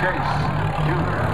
Chase Jr.